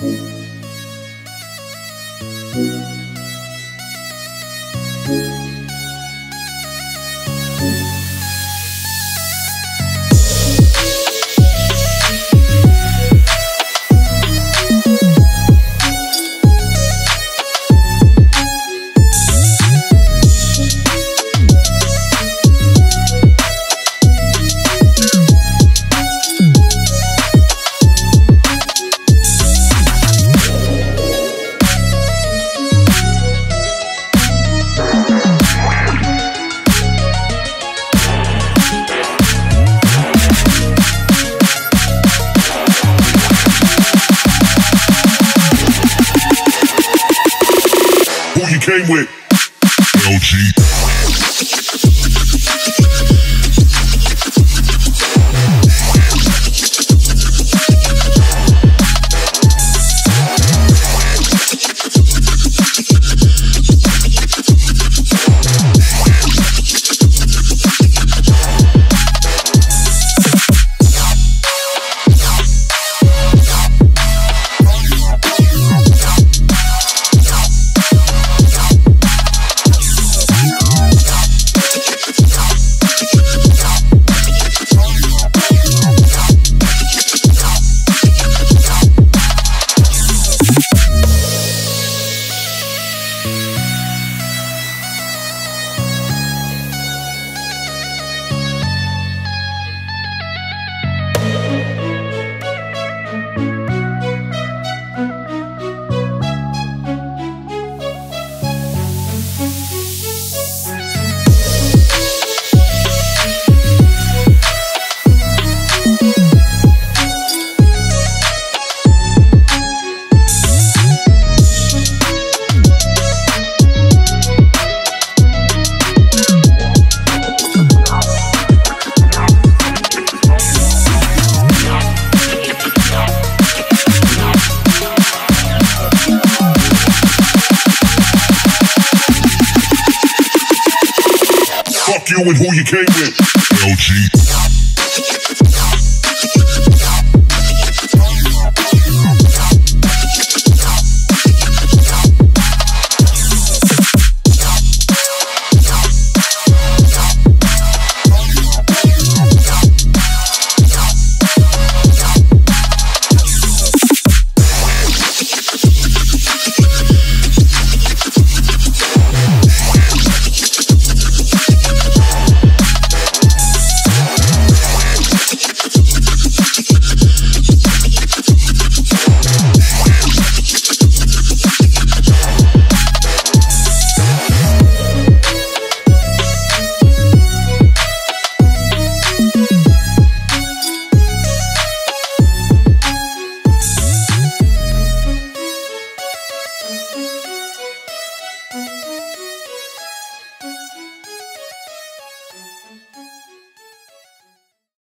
Thank you. way. You and who you came with. LG.